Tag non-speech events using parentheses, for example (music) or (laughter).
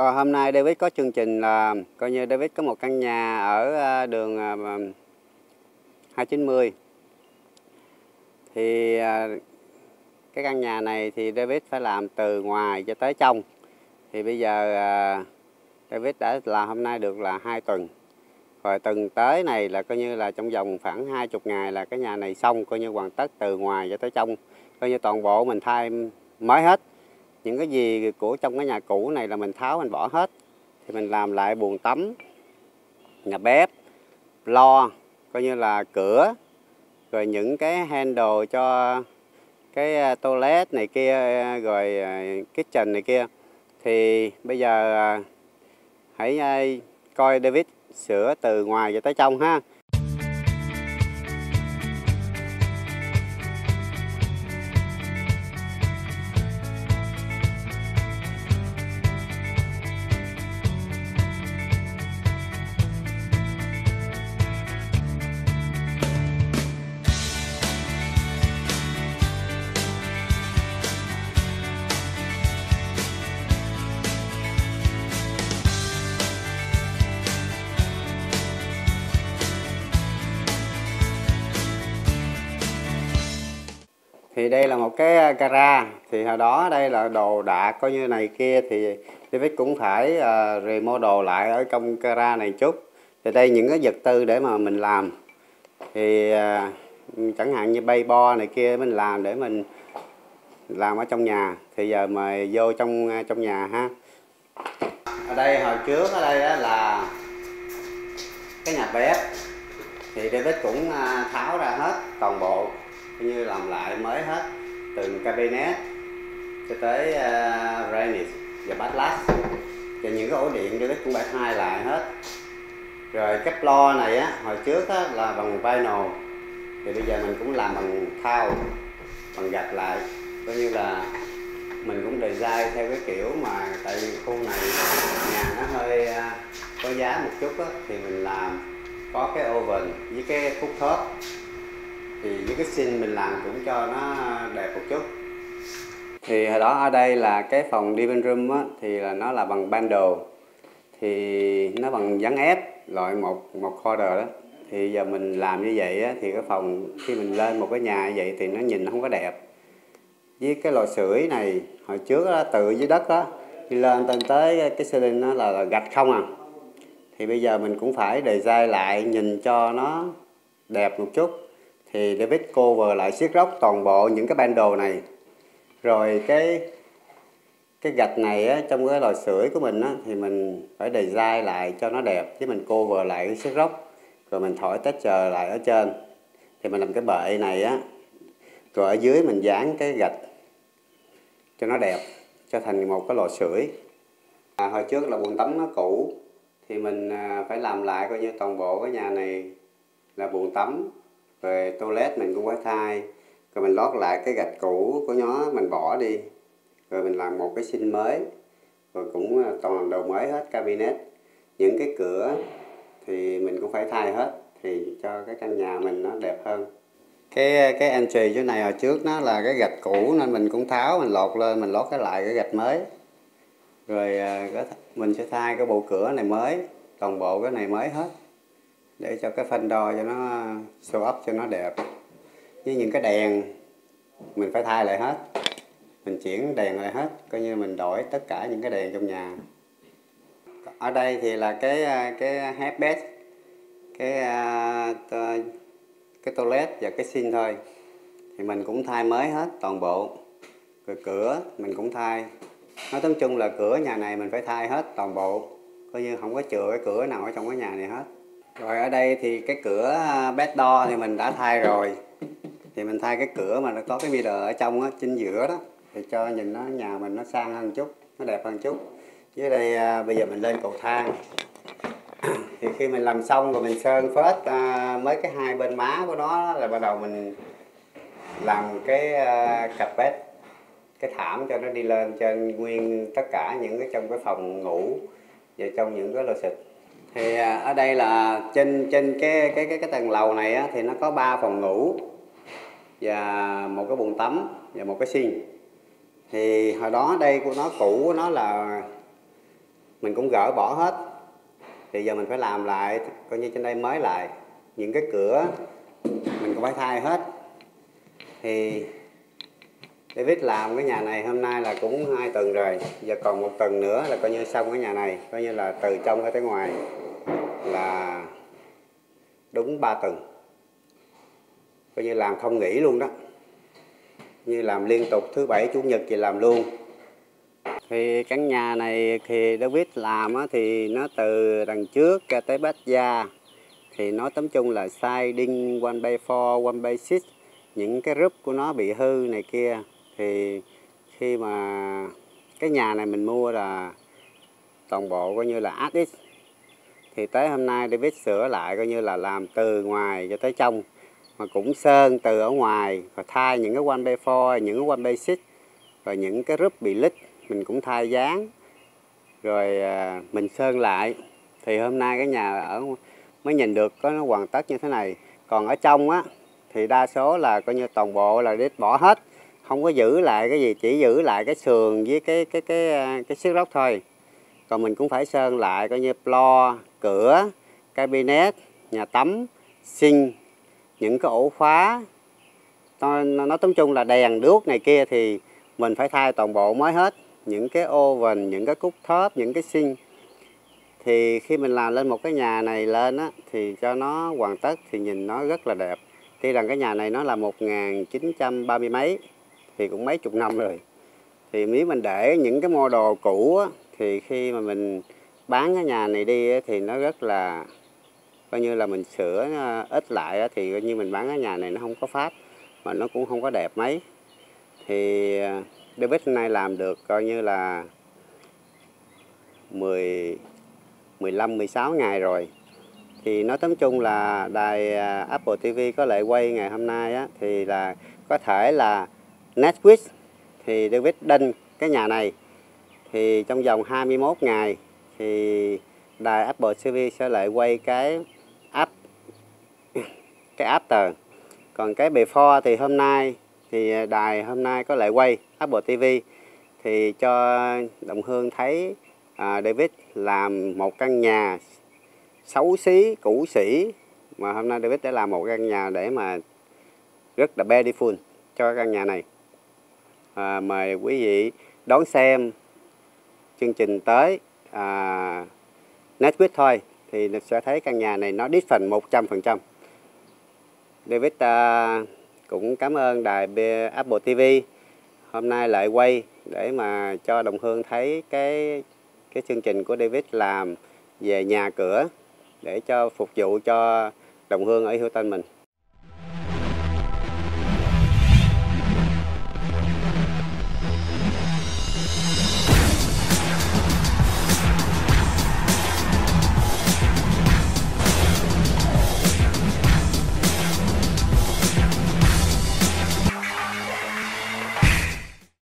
Ờ, hôm nay David có chương trình là coi như David có một căn nhà ở ờ, đường ờ, 290 thì cái căn nhà này thì David phải làm từ ngoài cho tới trong. Thì bây giờ David đã làm hôm nay được là hai tuần. Rồi tuần tới này là coi như là trong vòng khoảng hai chục ngày là cái nhà này xong, coi như hoàn tất từ ngoài cho tới trong. Coi như toàn bộ mình thay mới hết những cái gì của trong cái nhà cũ này là mình tháo, mình bỏ hết. Thì mình làm lại buồng tắm, nhà bếp, lo, coi như là cửa, rồi những cái handle cho cái à, toilet này kia, rồi à, kitchen này kia. Thì bây giờ à, hãy coi David sửa từ ngoài cho tới trong ha. Thì đây là một cái ờ, gara. Thì hồi đó đây là đồ đạc coi như này kia thì David cũng phải uh, remodel lại ở trong gara này chút. Thì đây những cái vật tư để mà mình làm. Thì uh, chẳng hạn như bay bo này kia mình làm để mình làm ở trong nhà. Thì giờ mời vô trong trong nhà ha. Ở đây hồi trước ở đây là cái nhà bếp. Thì David cũng tháo ra hết toàn bộ như làm lại mới hết từ cabinet cho tới à, uh, Renis và Batlas và những cái ổ điện David cũng phải thay lại hết. Rồi cái lo này á hồi trước á, là bằng vinyl. Thì bây giờ mình cũng làm bằng thao bằng gạch lại. Coi như là mình cũng design theo cái kiểu mà tại vì khu này nhà nó hơi uh, có giá một chút á, thì mình làm có cái oven với cái cooktop thì với cái xin mình làm cũng cho nó đẹp một chút. Thì hồi đó ở đây là cái phòng living room á, thì là nó là bằng bundle thì nó bằng dán ép loại một một quarter đó. Thì giờ mình làm như vậy á, thì cái phòng khi mình lên một cái nhà như vậy thì nó nhìn nó không có đẹp. Với cái lò sưởi này hồi trước đó, tự dưới đất đó đi lên tên tới cái ceiling nó là, là gạch không à. Thì bây giờ mình cũng phải design lại nhìn cho nó đẹp một chút thì David cover lại siết róc toàn bộ những cái bundle này. Rồi cái cái gạch này á, trong cái lò sưởi của mình á, thì mình phải design lại cho nó đẹp chứ mình cover lại cái siết róc. Rồi mình thổi texture lại ở trên. Thì mình làm cái bệ này á rồi ở dưới mình dán cái gạch cho nó đẹp cho thành một cái lò sưởi. À, hồi trước là buồng tắm nó cũ thì mình à, phải làm lại coi như toàn bộ cái nhà này là buồng tắm rồi toilet mình cũng phải thay. Rồi mình lót lại cái gạch cũ của nó, mình bỏ đi. Rồi mình làm một cái sinh mới. Rồi cũng à, toàn đồ mới hết, cabinet. Những cái cửa thì mình cũng phải thay hết, thì cho cái căn nhà mình nó đẹp hơn. Cái à, cái entry chỗ này hồi trước nó là cái gạch cũ, nên mình cũng tháo, mình lột lên, mình lót cái lại cái gạch mới. Rồi à, mình sẽ thay cái bộ cửa này mới, toàn bộ cái này mới hết để cho cái phanh đo cho nó show up cho nó đẹp. Với những cái đèn, mình phải thay lại hết. Mình chuyển đèn lại hết, coi như mình đổi tất cả những cái đèn trong nhà. Ở đây thì là cái cái half bed cái à, cái toilet và cái xin thôi. Thì mình cũng thay mới hết toàn bộ. Rồi cửa mình cũng thay. Nói tóm chung là cửa nhà này mình phải thay hết toàn bộ. Coi như không có chừa cái cửa nào ở trong cái nhà này hết rồi ở đây thì cái cửa à, bed door thì mình đã thay rồi. Thì mình thay cái cửa mà nó có cái mirror ở trong á chính giữa đó. Thì cho nhìn nó nhà mình nó sang hơn chút nó đẹp hơn chút. Dưới đây à, bây giờ mình lên cầu thang. (clears throat) Thì khi mình làm xong rồi mình sơn phết à, mấy cái hai bên má của nó là bắt đầu mình làm cái à, cặp bếp cái thảm cho nó đi lên trên nguyên tất cả những cái trong cái phòng ngủ và trong những cái lò xịt thì à, ở đây là trên trên cái cái cái cái tầng lầu này á, thì nó có ba phòng ngủ và một cái bồn tắm và một cái xin thì hồi đó đây của nó cũ của nó là mình cũng gỡ bỏ hết. Thì giờ mình phải làm lại coi như trên đây mới lại. Những cái cửa mình cũng phải thay hết. Thì David làm cái nhà này hôm nay là cũng hai tuần rồi. Giờ còn một tuần nữa là coi như xong cái nhà này. Coi như là từ trong ra tới ngoài là đúng 3 tuần coi như làm không nghỉ luôn đó. Như làm liên tục thứ bảy chủ nhật thì làm luôn. Thì căn nhà này thì David làm thì nó từ đằng trước ra tới bát gia. Thì nó tóm chung là sai đinh, one by four one by six những cái rúp của nó bị hư này kia. Thì khi mà cái nhà này mình mua là toàn bộ coi như là ASX thì tới hôm nay David sửa lại coi như là làm từ ngoài cho tới trong. Mà cũng sơn từ ở ngoài và thay những cái one before những cái one basic và những cái rúp bị lít mình cũng thay dáng. Rồi à, mình sơn lại. Thì hôm nay cái nhà ở mới nhìn được có nó hoàn tất như thế này. Còn ở trong á thì đa số là coi như toàn bộ là đít bỏ hết. Không có giữ lại cái gì chỉ giữ lại cái sườn với cái cái cái cái, cái xước lóc thôi. Còn mình cũng phải sơn lại coi như plo cửa cabinet nhà tắm sinh những cái ổ khóa. Nó, nói tóm chung là đèn đuốc này kia thì mình phải thay toàn bộ mới hết. Những cái oven những cái cúc thớp những cái sinh thì khi mình làm lên một cái nhà này lên á thì cho nó hoàn tất thì nhìn nó rất là đẹp. Tuy rằng cái nhà này nó là 1930 mấy thì cũng mấy chục năm rồi. Thì nếu mình để những cái mô đồ cũ á, thì khi mà mình bán cái nhà này đi thì nó rất là coi như là mình sửa ờ, ít lại thì coi như mình bán cái nhà này nó không có pháp mà nó cũng không có đẹp mấy thì ờ, David nay làm được coi như là 10 15 16 ngày rồi. Thì nói tóm chung là đài ờ, Apple TV có lại quay ngày hôm nay á thì là có thể là Netflix thì David đinh cái nhà này thì trong vòng 21 ngày thì đài Apple TV sẽ lại quay cái app cái after còn cái before thì hôm nay thì đài hôm nay có lại quay Apple TV thì cho Đồng Hương thấy à, David làm một căn nhà xấu xí, cũ sĩ mà hôm nay David đã làm một căn nhà để mà rất là beautiful cho căn nhà này. À, mời quý vị đón xem chương trình tới à, Netflix thôi thì sẽ thấy căn nhà này nó phần 100%. David à, cũng cảm ơn đài Apple TV hôm nay lại quay để mà cho đồng hương thấy cái cái chương trình của David làm về nhà cửa để cho phục vụ cho đồng hương ở Hilton mình